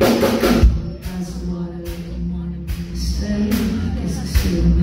As what I want to say is a same.